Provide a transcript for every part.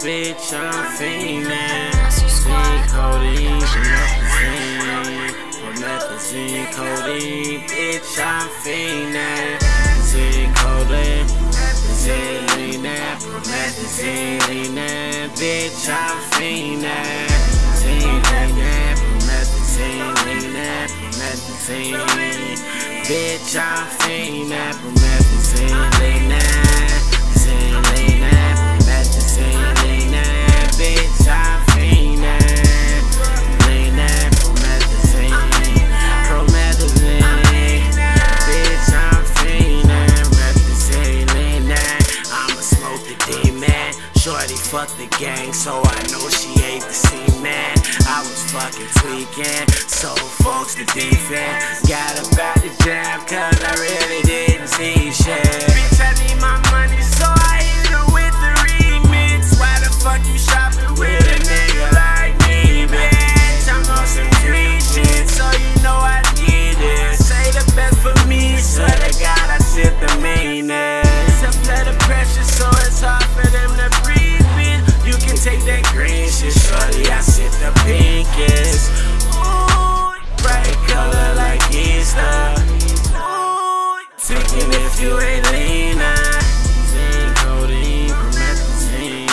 bitch, I'm fiendin'. Zinc, codeine, promethazine. Promethazine, codeine, bitch, I'm fiendin'. Zinc, codeine, promethazine, promethazine, bitch, I'm fiendin'. Zinc, codeine, promethazine, promethazine, bitch, I'm fiendin'. Promethazine, Shorty fucked the gang, so I know she ate the semen. I was fucking tweaking, so folks the defense. Got about the jam, cause I really didn't see shit. Speaking if you ain't leaning. Zinc, codeine, promethazine.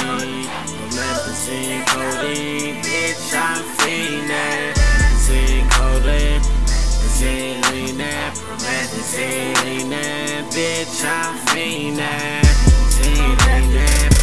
Promethazine, codeine, bitch, I'm fiendin', Zinc, codeine, promethazine, leaning. Promethazine, leanin', bitch, I'm fiendin', Zinc, leanin'